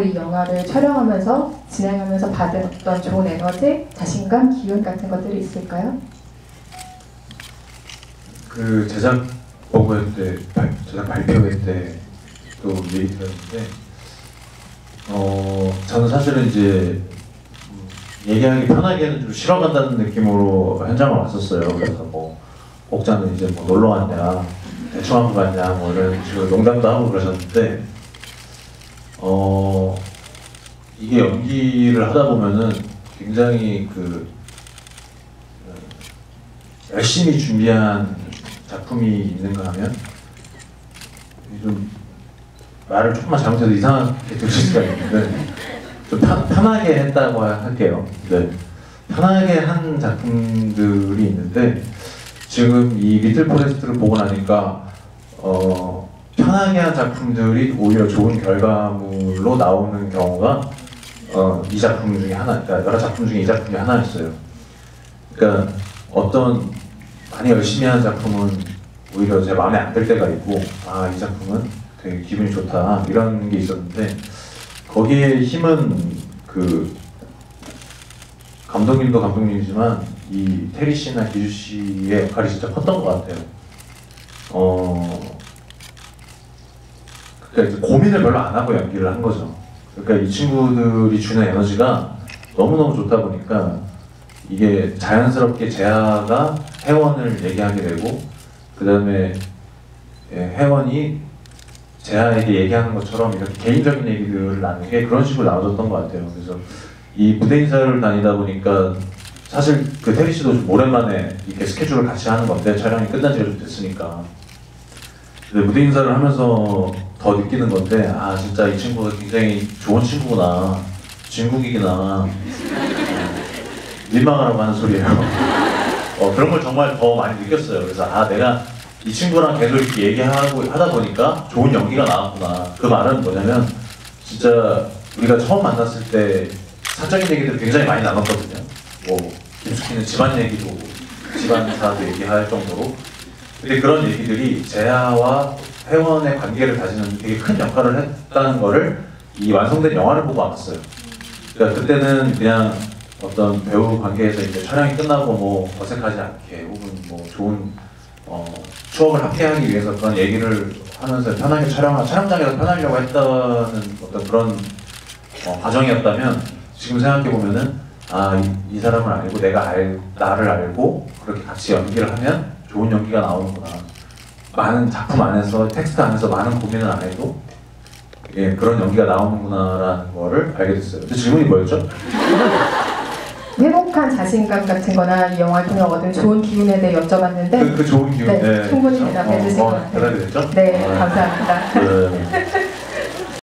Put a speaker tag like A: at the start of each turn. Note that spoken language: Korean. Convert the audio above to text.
A: 이 영화를 촬영하면서 진행하면서 받은 어떤 좋은 에너지, 자신감, 기운 같은 것들이 있을까요?
B: 그 제작 보고회 때 발, 제작 발표회 때또 얘기 들었는데 어 저는 사실은 이제 음, 얘기하기 편하게는 좀 쉬러 간다는 느낌으로 현장을 왔었어요. 그래서 뭐 옥자는 이제 뭐 놀러 왔냐 대충 한번 갔냐 뭐 이런 식으로 농담도 하고 그러셨는데 어 이게 연기를 하다 보면은 굉장히 그 어, 열심히 준비한 작품이 있는가 하면 좀 말을 조금만 잘못해도 이상하게 들릴 수가 있는데 좀 편, 편하게 했다고 할게요. 네. 편하게 한 작품들이 있는데 지금 이 리틀 포레스트를 보고 나니까 어, 편하게 한 작품들이 오히려 좋은 결과물로 나오는 경우가 어, 이 작품 중에 하나, 그러니까 여러 작품 중에 이 작품이 하나였어요. 그러니까 어떤 많이 열심히 한 작품은 오히려 제 마음에 안 들 때가 있고 아 이 작품은 되게 기분이 좋다 이런 게 있었는데 거기에 힘은 그 감독님도 감독님이지만 이 테리 씨나 기주 씨의 역할이 진짜 컸던 것 같아요. 어 그러니까 고민을 별로 안 하고 연기를 한 거죠. 그러니까 이 친구들이 주는 에너지가 너무너무 좋다 보니까 이게 자연스럽게 재하가 회원을 얘기하게 되고 그 다음에 회원이 재하에게 얘기하는 것처럼 이렇게 개인적인 얘기들을 나누는 게 그런 식으로 나눠졌던 것 같아요. 그래서 이 무대 인사를 다니다 보니까 사실 그 테리 씨도 좀 오랜만에 이렇게 스케줄을 같이 하는 건데 촬영이 끝난 지가 좀 됐으니까 근데 무대 인사를 하면서 더 느끼는 건데 아 진짜 이 친구가 굉장히 좋은 친구구나 진국이구나 민망하라고 하는 소리예요. 어, 그런 걸 정말 더 많이 느꼈어요. 그래서 아 내가 이 친구랑 계속 이렇게 얘기하고 하다 보니까 좋은 연기가 나왔구나. 그 말은 뭐냐면 진짜 우리가 처음 만났을 때 사적인 얘기들 굉장히 많이 나눴거든요. 뭐 김숙희는 집안 얘기도 집안 사도 얘기할 정도로. 근데 그런 얘기들이 재하와 회원의 관계를 다지는 되게 큰 역할을 했다는 거를 이 완성된 영화를 보고 알았어요. 그러니까 그때는 그냥 어떤 배우 관계에서 이제 촬영이 끝나고 뭐 어색하지 않게 혹은 뭐 좋은 어, 추억을 함께하기 위해서 그런 얘기를 하면서 편하게 촬영 촬영장에서 편하려고 했다는 어떤 그런 어, 과정이었다면 지금 생각해 보면은 아이 이 사람을 알고 내가 알 나를 알고 그렇게 같이 연기를 하면 좋은 연기가 나오는구나. 많은 작품 안에서 텍스트 안에서 많은 고민을 안 해도 예 그런 연기가 나오는구나라는 거를 알게 됐어요. 그 질문이 뭐였죠?
A: 회복한 자신감 같은 거나 이 영화를 통해 얻은 좋은 기운에 대해 여쭤봤는데
B: 그, 그 좋은 기운.
A: 네, 충분히
B: 그렇죠?
A: 대답해 주신
B: 어,
A: 것
B: 어,
A: 같아요.
B: 대답이 됐죠?
A: 네,
B: 어,
A: 감사합니다.
B: 네.